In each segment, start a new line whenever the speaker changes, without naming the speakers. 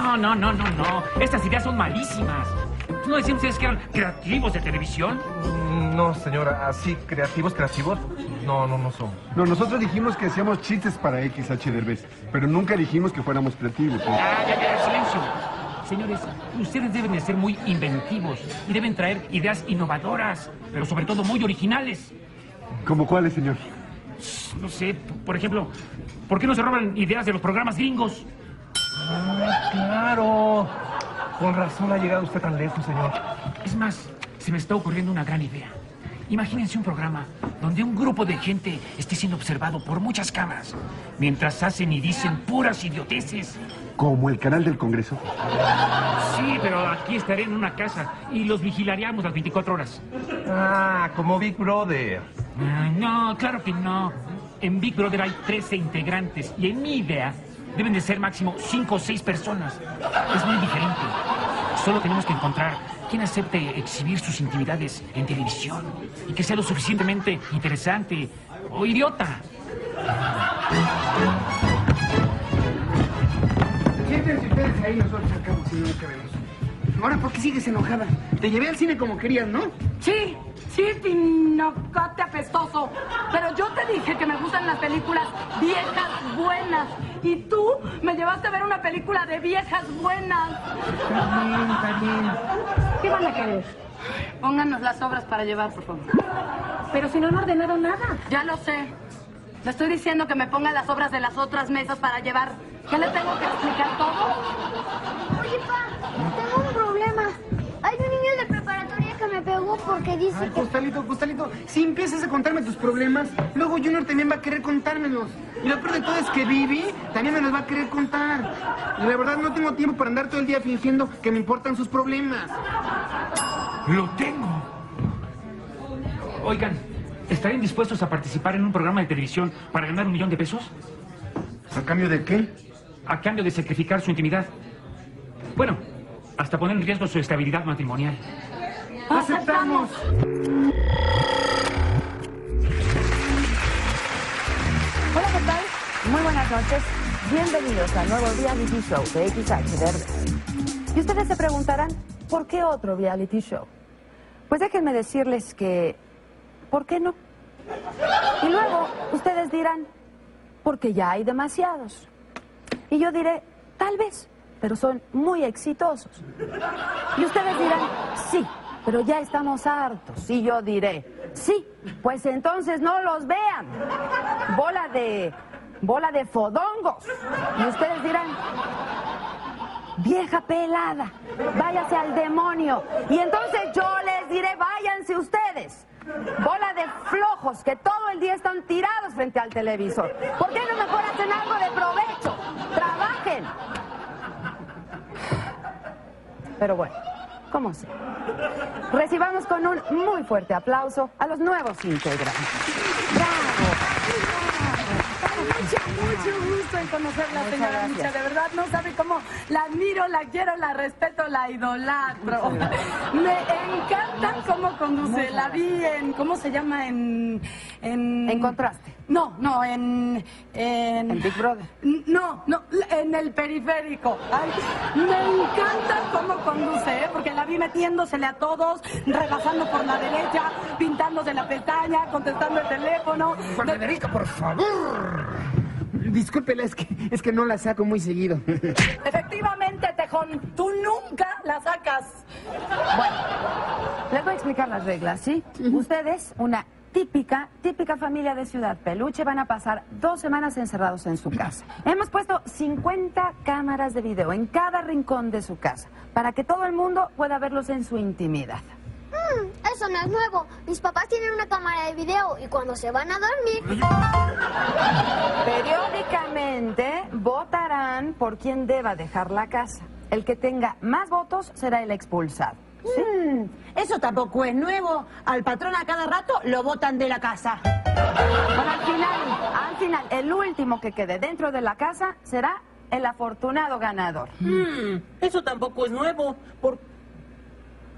No, no, no, no, no. Estas ideas son malísimas. ¿No decían ustedes que eran creativos de televisión?
Mm, No, señora, así creativos, creativos, no, no, no somos.
No, nosotros dijimos que hacíamos chistes para XH Derbez, pero nunca dijimos que fuéramos creativos. ¿eh?
Ah, ya, ya, silencio. Señores, ustedes deben de ser muy inventivos y deben traer ideas innovadoras, pero sobre todo muy originales.
¿Cómo cuáles, señor?
No sé, por ejemplo, ¿por qué no se roban ideas de los programas gringos?
Ah, claro. Con razón ha llegado usted tan lejos, señor.
Es más, se me está ocurriendo una gran idea. Imagínense un programa donde un grupo de gente esté siendo observado por muchas cámaras, mientras hacen y dicen puras idioteces.
Como el canal del Congreso.
Sí, pero aquí estaré en una casa y los vigilaríamos las 24 horas.
Ah, como Big Brother.
Ay, no, claro que no. En Big Brother hay 13 integrantes y en mi idea deben de ser máximo 5 o 6 personas. Es muy diferente. Solo tenemos que encontrar quien acepte exhibir sus intimidades en televisión y que sea lo suficientemente interesante o idiota.
Siéntense ustedes ahí, nosotros sacamos si nunca vemos. Ahora, ¿por qué sigues enojada? Te llevé al cine como querías, ¿no?
Sí, sí, pinocate apestoso. Pero yo te dije que me gustan las películas viejas buenas. Y tú me llevaste a ver una película de viejas buenas.
Está bien.
¿Qué van a querer? Pónganos las obras para llevar, por favor.
Pero si no han ordenado nada.
Ya lo sé. Le estoy diciendo que me ponga las obras de las otras mesas para llevar. ¿Qué le tengo que explicar todo?
Oye, pa, tengo porque dice
Ay,
que...
Costalito, Costalito, si empiezas a contarme tus problemas, luego Junior también va a querer contármelos. Y lo peor de todo es que Vivi también me los va a querer contar. Y la verdad no tengo tiempo para andar todo el día fingiendo que me importan sus problemas.
¡Lo tengo! Oigan, ¿estarían dispuestos a participar en un programa de televisión para ganar un millón de pesos?
¿A cambio de qué?
A cambio de sacrificar su intimidad. Bueno, hasta poner en riesgo su estabilidad matrimonial.
¡Aceptamos!
Hola, ¿qué tal? Muy buenas noches. Bienvenidos al nuevo reality show de XH. Y ustedes se preguntarán, ¿por qué otro reality show? Pues déjenme decirles que, ¿por qué no? Y luego ustedes dirán, porque ya hay demasiados. Y yo diré, tal vez, pero son muy exitosos. Y ustedes dirán, sí, pero ya estamos hartos. Y yo diré, sí, pues entonces no los vean. Bola de, bola de fodongos. Y ustedes dirán, vieja pelada, váyase al demonio. Y entonces yo les diré, váyanse ustedes. Bola de flojos que todo el día están tirados frente al televisor. ¿Por qué no mejor hacen algo de provecho? Trabajen. Pero bueno, como sea. Recibamos con un muy fuerte aplauso a los nuevos integrantes.
Mucho, mucho gusto en conocerla,
Muchas
señora
gracias.
Micha. De verdad, no sabe cómo la admiro, la quiero, la respeto, la idolatro. Me encanta cómo conduce. La vi en, ¿cómo se llama? En... En,
En contraste.
No, no, en... En,
En Big Brother.
No, no, en el periférico. Ay, me encanta cómo conduce, ¿eh? porque la vi metiéndosele a todos, rebasando por la derecha, pintándose la pestaña, contestando el teléfono.
Federico, por favor. Discúlpela, es que, es que no la saco muy seguido.
Efectivamente, Tejón, tú nunca la sacas.
Bueno, les voy a explicar las reglas, ¿sí? Ustedes, una típica, típica familia de Ciudad Peluche, van a pasar dos semanas encerrados en su casa. Hemos puesto 50 cámaras de video en cada rincón de su casa para que todo el mundo pueda verlos en su intimidad.
"Mm, eso no es nuevo. Mis papás tienen una cámara de video y cuando se van a dormir...
Periódicamente votarán por quien deba dejar la casa. El que tenga más votos será el expulsado. ¿sí?
Mm, eso tampoco es nuevo. Al patrón a cada rato lo botan de la casa.
Bueno, al final, al final, el último que quede dentro de la casa será el afortunado ganador.
Mm, eso tampoco es nuevo. Por...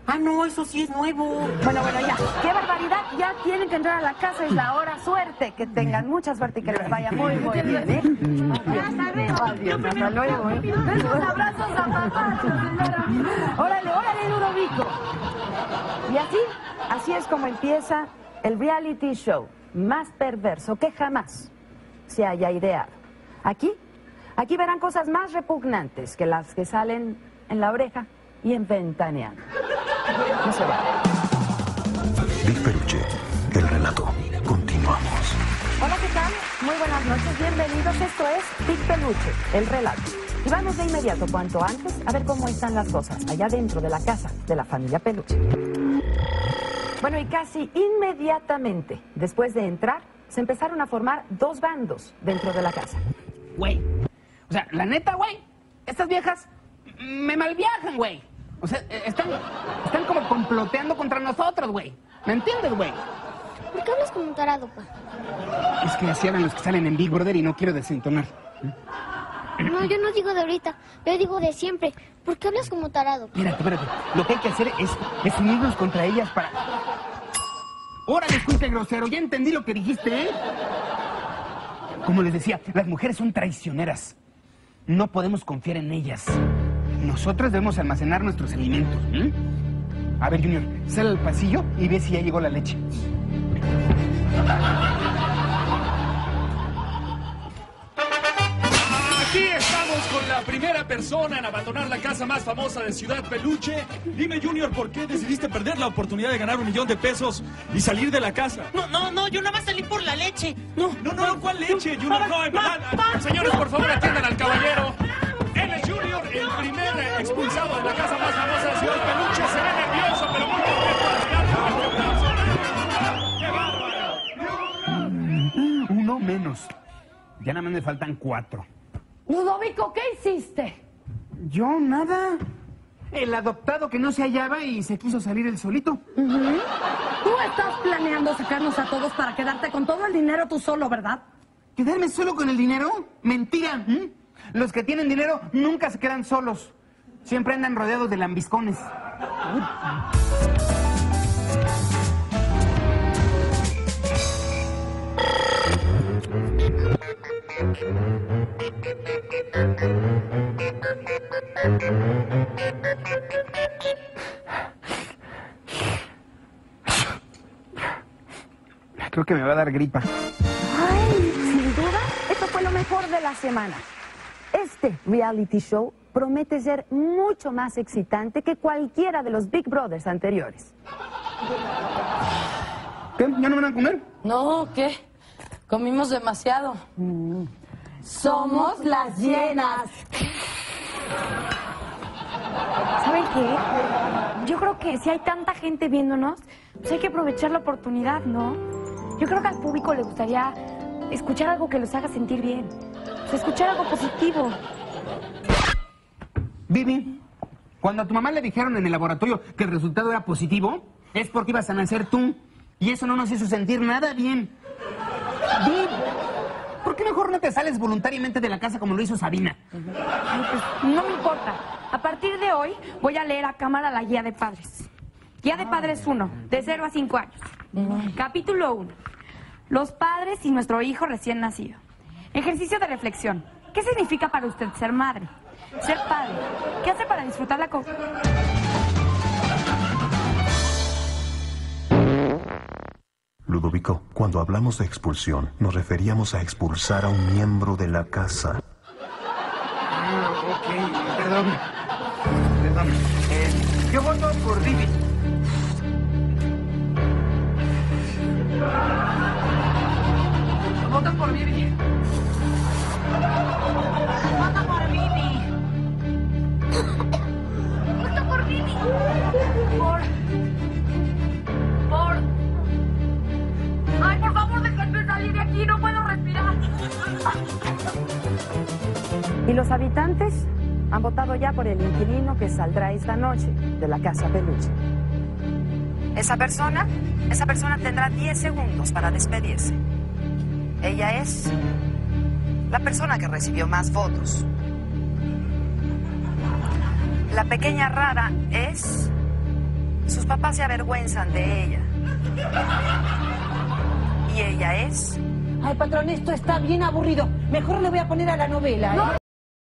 Ah, no, eso sí es nuevo.
Bueno, bueno, ya. ¡Qué barbaridad! Ya tienen que entrar a la casa, es la hora. Suerte, que tengan mucha suerte y que les vaya muy, muy bien, ¿eh? Adiós, adiós, hasta luego, ¿eh? Besos, abrazos a papá. Órale, órale, Ludovico. Y así, así es como empieza el reality show más perverso que jamás se haya ideado. Aquí, aquí verán cosas más repugnantes que las que salen en la oreja y en ventaneando. No se vayan.
Big Peluche, el relato. Continuamos.
Hola, ¿qué tal? Muy buenas noches, bienvenidos. Esto es Big Peluche, el relato. Y vamos de inmediato, cuanto antes, a ver cómo están las cosas allá dentro de la casa de la familia Peluche. Bueno, y casi inmediatamente, después de entrar, se empezaron a formar dos bandos dentro de la casa.
Güey. O sea, la neta, güey. Estas viejas me malviajan, güey. O sea, eh, están, están como comploteando contra nosotros, güey. ¿Me entiendes, güey?
¿Por qué hablas como un tarado, pa?
Es que así hablan los que salen en Big Brother y no quiero desentonar.
No, yo no digo de ahorita, yo digo de siempre. ¿Por qué hablas como tarado?
Espérate, espérate. Lo que hay que hacer es, es unirnos contra ellas para... ¡Órale, escuinte grosero! Ya entendí lo que dijiste, ¿eh? Como les decía, las mujeres son traicioneras. No podemos confiar en ellas. Nosotros debemos almacenar nuestros alimentos. A ver, Junior, sal al pasillo y ve si ya llegó la leche.
Aquí estamos con la primera persona en abandonar la casa más famosa de Ciudad Peluche. Dime, Junior, ¿por qué decidiste perder la oportunidad de ganar un millón de pesos y salir de la casa?
No, no, no, yo nada más salí por la leche. No,
No, no, ¿cuál leche, Junior? No, en verdad. Señores, por favor, atiendan al caballero. Él es Junior, el primer expulsado de la casa más famosa de Ciudad Peluche. Se ve nervioso, pero muy contento. ¡Qué bárbaro!
Uno menos. Ya nada más me faltan cuatro.
Ludovico, ¿qué hiciste?
Yo nada. El adoptado que no se hallaba y se quiso salir el solito.
Tú estás planeando sacarnos a todos para quedarte con todo el dinero tú solo, ¿verdad?
¿Quedarme solo con el dinero? Mentira. ¿m? Los que tienen dinero nunca se quedan solos. Siempre andan rodeados de lambiscones. Creo que me va a dar gripa.
Ay, sin duda, esto fue lo mejor de la semana. Este reality show promete ser mucho más excitante que cualquiera de los Big Brothers anteriores.
¿Qué? ¿Ya no van a comer?
No, ¿qué? Comimos demasiado. Somos las llenas.
¿Saben qué? Yo creo que si hay tanta gente viéndonos, pues hay que aprovechar la oportunidad, ¿no? Yo creo que al público le gustaría escuchar algo que los haga sentir bien. Pues escuchar algo positivo.
Vivi, cuando a tu mamá le dijeron en el laboratorio que el resultado era positivo, es porque ibas a nacer tú. Y eso no nos hizo sentir nada bien. Vivi, ¿por qué mejor no te sales voluntariamente de la casa como lo hizo Sabina?
Ay, pues, no me importa. A partir de hoy voy a leer a cámara la guía de padres. Guía de padres 1, de 0 a 5 años. Capítulo 1. Los padres y nuestro hijo recién nacido. Ejercicio de reflexión. ¿Qué significa para usted ser madre? Ser padre. ¿Qué hace para disfrutar la co...
Ludovico, cuando hablamos de expulsión, nos referíamos a expulsar a un miembro de la casa.
Ah, ok, perdón. Perdón. Eh, yo voto por Vivi. Vota por Vivi.
Y los habitantes han votado ya por el inquilino que saldrá esta noche de la casa peluche. Esa persona, esa persona tendrá 10 segundos para despedirse. Ella es la persona que recibió más votos. La pequeña rara es Sus papás se avergüenzan de ella. ¿Y ella es?
Ay, patrón, esto está bien aburrido. Mejor le voy a poner a la novela. ¿eh?